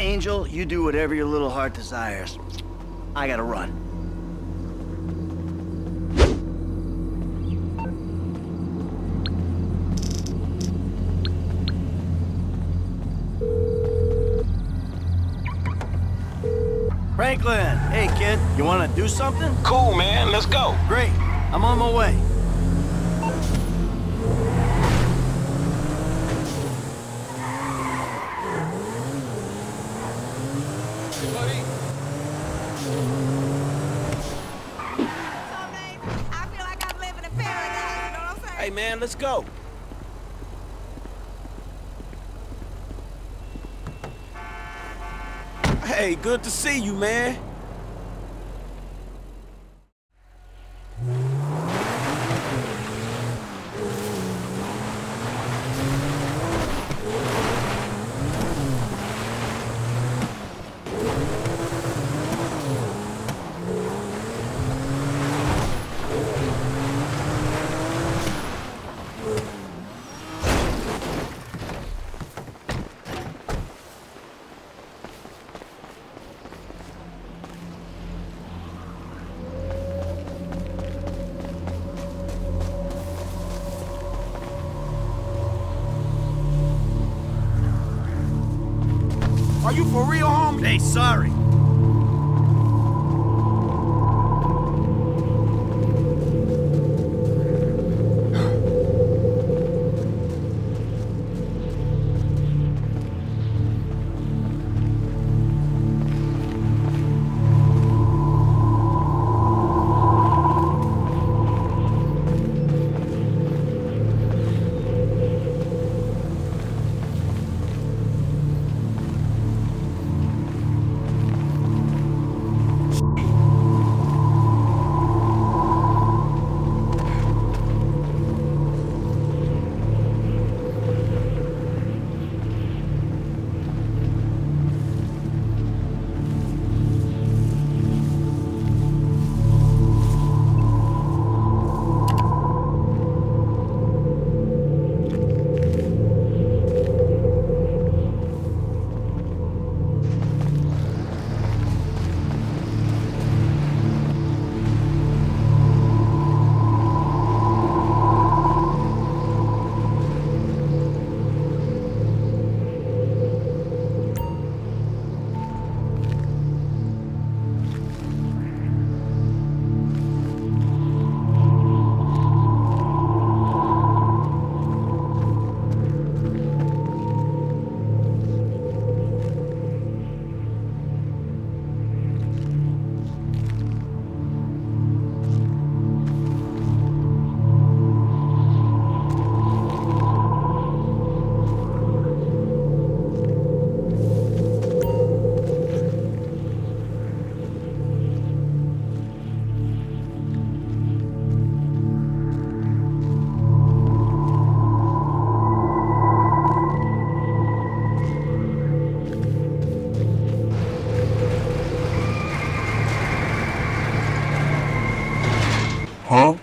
Angel, you do whatever your little heart desires. I gotta run. Franklin, hey kid, you wanna do something? Cool, man. Let's go. Great, I'm on my way. I feel like I'm living in paradise, you know what I'm saying? Hey, man, let's go. Hey, good to see you, man. You for real, homie? Hey, sorry. Huh?